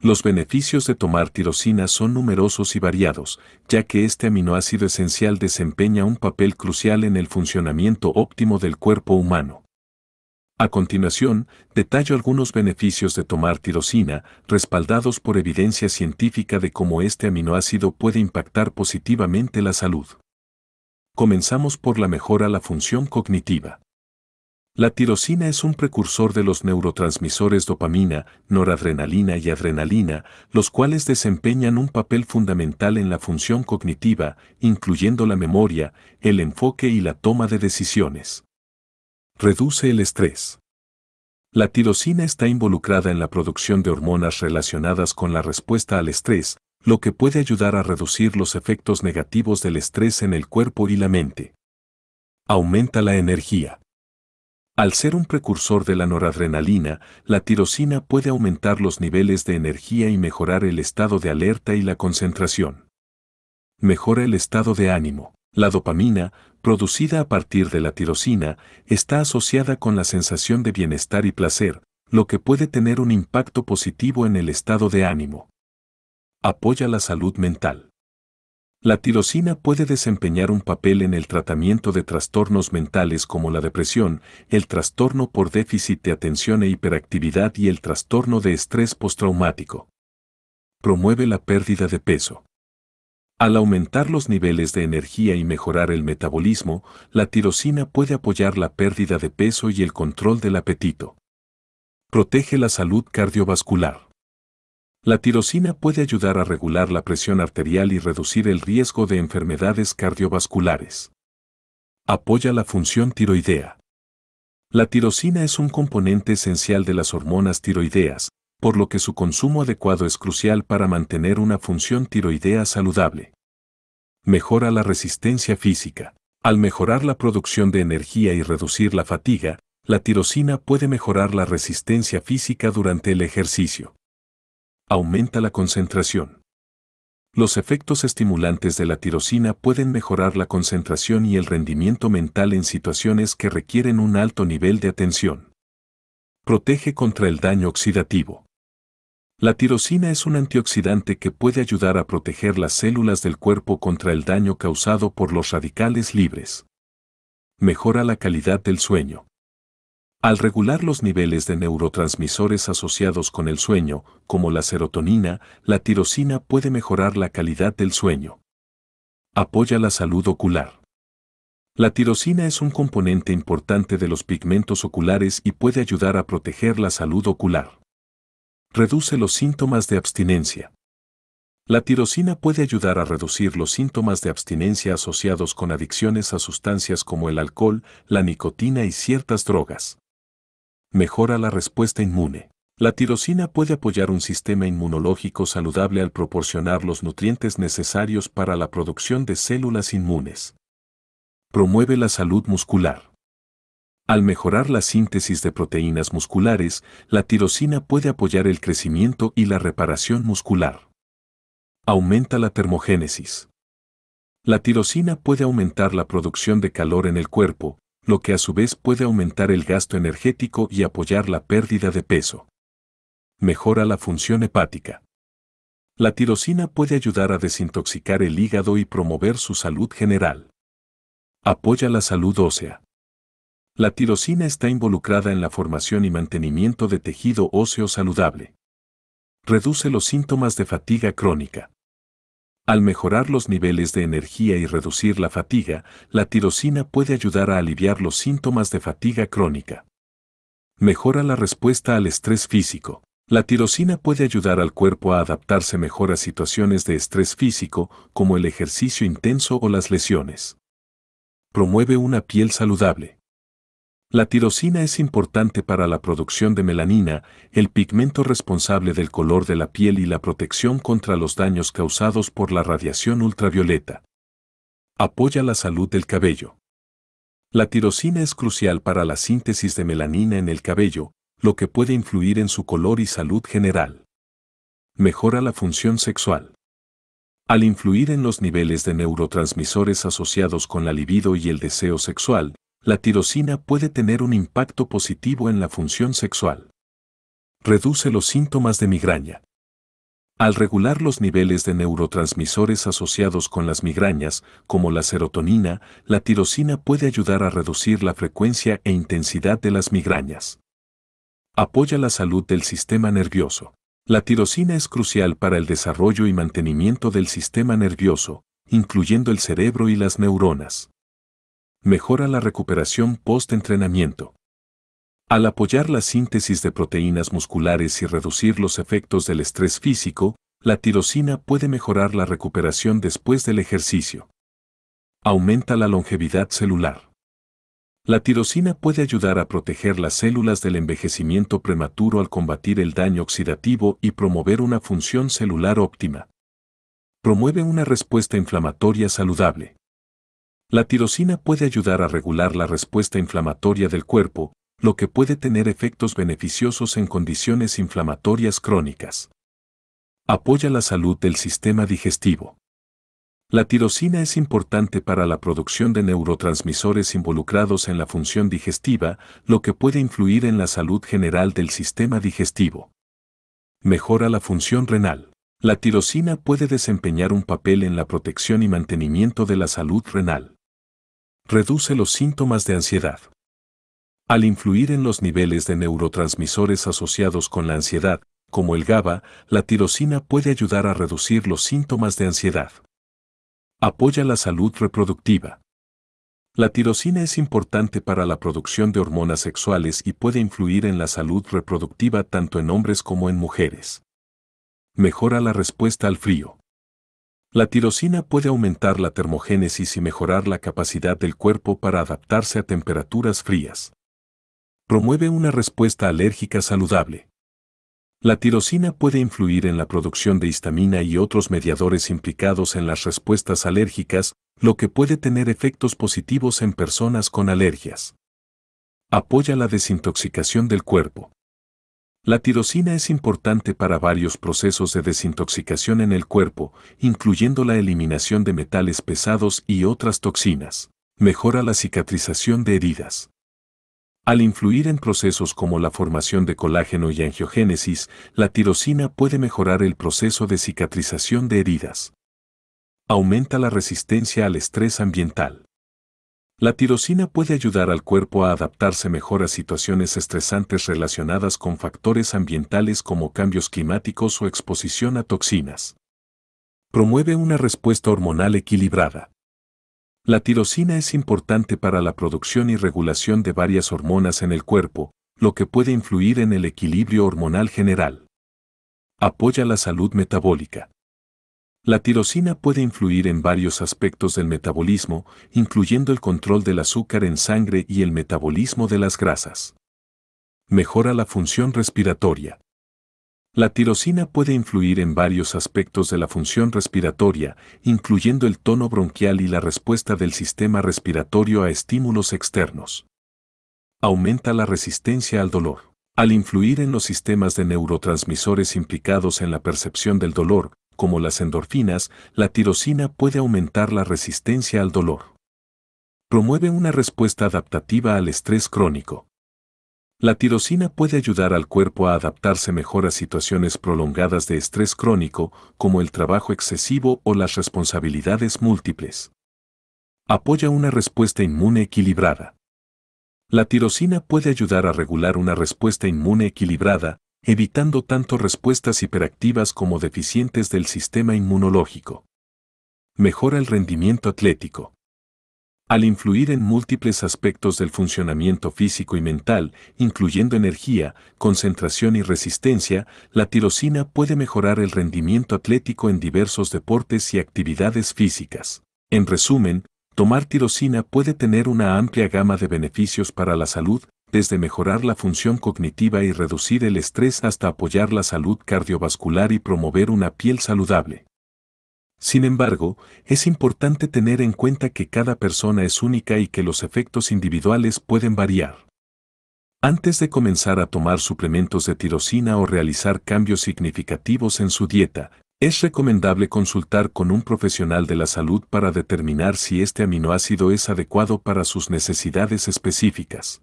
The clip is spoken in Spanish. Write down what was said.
Los beneficios de tomar tirosina son numerosos y variados, ya que este aminoácido esencial desempeña un papel crucial en el funcionamiento óptimo del cuerpo humano. A continuación, detallo algunos beneficios de tomar tirosina, respaldados por evidencia científica de cómo este aminoácido puede impactar positivamente la salud. Comenzamos por la mejora la función cognitiva. La tirosina es un precursor de los neurotransmisores dopamina, noradrenalina y adrenalina, los cuales desempeñan un papel fundamental en la función cognitiva, incluyendo la memoria, el enfoque y la toma de decisiones. Reduce el estrés. La tirosina está involucrada en la producción de hormonas relacionadas con la respuesta al estrés, lo que puede ayudar a reducir los efectos negativos del estrés en el cuerpo y la mente. Aumenta la energía. Al ser un precursor de la noradrenalina, la tirosina puede aumentar los niveles de energía y mejorar el estado de alerta y la concentración. Mejora el estado de ánimo. La dopamina, producida a partir de la tirosina, está asociada con la sensación de bienestar y placer, lo que puede tener un impacto positivo en el estado de ánimo. Apoya la salud mental. La tirosina puede desempeñar un papel en el tratamiento de trastornos mentales como la depresión, el trastorno por déficit de atención e hiperactividad y el trastorno de estrés postraumático. Promueve la pérdida de peso. Al aumentar los niveles de energía y mejorar el metabolismo, la tirosina puede apoyar la pérdida de peso y el control del apetito. Protege la salud cardiovascular. La tirosina puede ayudar a regular la presión arterial y reducir el riesgo de enfermedades cardiovasculares. Apoya la función tiroidea. La tirosina es un componente esencial de las hormonas tiroideas, por lo que su consumo adecuado es crucial para mantener una función tiroidea saludable. Mejora la resistencia física. Al mejorar la producción de energía y reducir la fatiga, la tirosina puede mejorar la resistencia física durante el ejercicio aumenta la concentración. Los efectos estimulantes de la tirosina pueden mejorar la concentración y el rendimiento mental en situaciones que requieren un alto nivel de atención. Protege contra el daño oxidativo. La tirosina es un antioxidante que puede ayudar a proteger las células del cuerpo contra el daño causado por los radicales libres. Mejora la calidad del sueño. Al regular los niveles de neurotransmisores asociados con el sueño, como la serotonina, la tirosina puede mejorar la calidad del sueño. Apoya la salud ocular. La tirosina es un componente importante de los pigmentos oculares y puede ayudar a proteger la salud ocular. Reduce los síntomas de abstinencia. La tirosina puede ayudar a reducir los síntomas de abstinencia asociados con adicciones a sustancias como el alcohol, la nicotina y ciertas drogas. Mejora la respuesta inmune. La tirosina puede apoyar un sistema inmunológico saludable al proporcionar los nutrientes necesarios para la producción de células inmunes. Promueve la salud muscular. Al mejorar la síntesis de proteínas musculares, la tirosina puede apoyar el crecimiento y la reparación muscular. Aumenta la termogénesis. La tirosina puede aumentar la producción de calor en el cuerpo, lo que a su vez puede aumentar el gasto energético y apoyar la pérdida de peso. Mejora la función hepática. La tirosina puede ayudar a desintoxicar el hígado y promover su salud general. Apoya la salud ósea. La tirosina está involucrada en la formación y mantenimiento de tejido óseo saludable. Reduce los síntomas de fatiga crónica. Al mejorar los niveles de energía y reducir la fatiga, la tirosina puede ayudar a aliviar los síntomas de fatiga crónica. Mejora la respuesta al estrés físico. La tirosina puede ayudar al cuerpo a adaptarse mejor a situaciones de estrés físico, como el ejercicio intenso o las lesiones. Promueve una piel saludable. La tirosina es importante para la producción de melanina, el pigmento responsable del color de la piel y la protección contra los daños causados por la radiación ultravioleta. Apoya la salud del cabello. La tirosina es crucial para la síntesis de melanina en el cabello, lo que puede influir en su color y salud general. Mejora la función sexual. Al influir en los niveles de neurotransmisores asociados con la libido y el deseo sexual, la tirosina puede tener un impacto positivo en la función sexual. Reduce los síntomas de migraña. Al regular los niveles de neurotransmisores asociados con las migrañas, como la serotonina, la tirosina puede ayudar a reducir la frecuencia e intensidad de las migrañas. Apoya la salud del sistema nervioso. La tirosina es crucial para el desarrollo y mantenimiento del sistema nervioso, incluyendo el cerebro y las neuronas. Mejora la recuperación post-entrenamiento. Al apoyar la síntesis de proteínas musculares y reducir los efectos del estrés físico, la tirosina puede mejorar la recuperación después del ejercicio. Aumenta la longevidad celular. La tirosina puede ayudar a proteger las células del envejecimiento prematuro al combatir el daño oxidativo y promover una función celular óptima. Promueve una respuesta inflamatoria saludable. La tirosina puede ayudar a regular la respuesta inflamatoria del cuerpo, lo que puede tener efectos beneficiosos en condiciones inflamatorias crónicas. Apoya la salud del sistema digestivo. La tirosina es importante para la producción de neurotransmisores involucrados en la función digestiva, lo que puede influir en la salud general del sistema digestivo. Mejora la función renal. La tirosina puede desempeñar un papel en la protección y mantenimiento de la salud renal. Reduce los síntomas de ansiedad. Al influir en los niveles de neurotransmisores asociados con la ansiedad, como el GABA, la tirosina puede ayudar a reducir los síntomas de ansiedad. Apoya la salud reproductiva. La tirosina es importante para la producción de hormonas sexuales y puede influir en la salud reproductiva tanto en hombres como en mujeres. Mejora la respuesta al frío. La tirosina puede aumentar la termogénesis y mejorar la capacidad del cuerpo para adaptarse a temperaturas frías. Promueve una respuesta alérgica saludable. La tirosina puede influir en la producción de histamina y otros mediadores implicados en las respuestas alérgicas, lo que puede tener efectos positivos en personas con alergias. Apoya la desintoxicación del cuerpo. La tirosina es importante para varios procesos de desintoxicación en el cuerpo, incluyendo la eliminación de metales pesados y otras toxinas. Mejora la cicatrización de heridas. Al influir en procesos como la formación de colágeno y angiogénesis, la tirosina puede mejorar el proceso de cicatrización de heridas. Aumenta la resistencia al estrés ambiental. La tirosina puede ayudar al cuerpo a adaptarse mejor a situaciones estresantes relacionadas con factores ambientales como cambios climáticos o exposición a toxinas. Promueve una respuesta hormonal equilibrada. La tirosina es importante para la producción y regulación de varias hormonas en el cuerpo, lo que puede influir en el equilibrio hormonal general. Apoya la salud metabólica. La tirosina puede influir en varios aspectos del metabolismo, incluyendo el control del azúcar en sangre y el metabolismo de las grasas. Mejora la función respiratoria. La tirosina puede influir en varios aspectos de la función respiratoria, incluyendo el tono bronquial y la respuesta del sistema respiratorio a estímulos externos. Aumenta la resistencia al dolor. Al influir en los sistemas de neurotransmisores implicados en la percepción del dolor, como las endorfinas, la tirosina puede aumentar la resistencia al dolor. Promueve una respuesta adaptativa al estrés crónico. La tirosina puede ayudar al cuerpo a adaptarse mejor a situaciones prolongadas de estrés crónico, como el trabajo excesivo o las responsabilidades múltiples. Apoya una respuesta inmune equilibrada. La tirosina puede ayudar a regular una respuesta inmune equilibrada, evitando tanto respuestas hiperactivas como deficientes del sistema inmunológico. Mejora el rendimiento atlético. Al influir en múltiples aspectos del funcionamiento físico y mental, incluyendo energía, concentración y resistencia, la tirosina puede mejorar el rendimiento atlético en diversos deportes y actividades físicas. En resumen, tomar tirosina puede tener una amplia gama de beneficios para la salud, desde mejorar la función cognitiva y reducir el estrés hasta apoyar la salud cardiovascular y promover una piel saludable. Sin embargo, es importante tener en cuenta que cada persona es única y que los efectos individuales pueden variar. Antes de comenzar a tomar suplementos de tirosina o realizar cambios significativos en su dieta, es recomendable consultar con un profesional de la salud para determinar si este aminoácido es adecuado para sus necesidades específicas.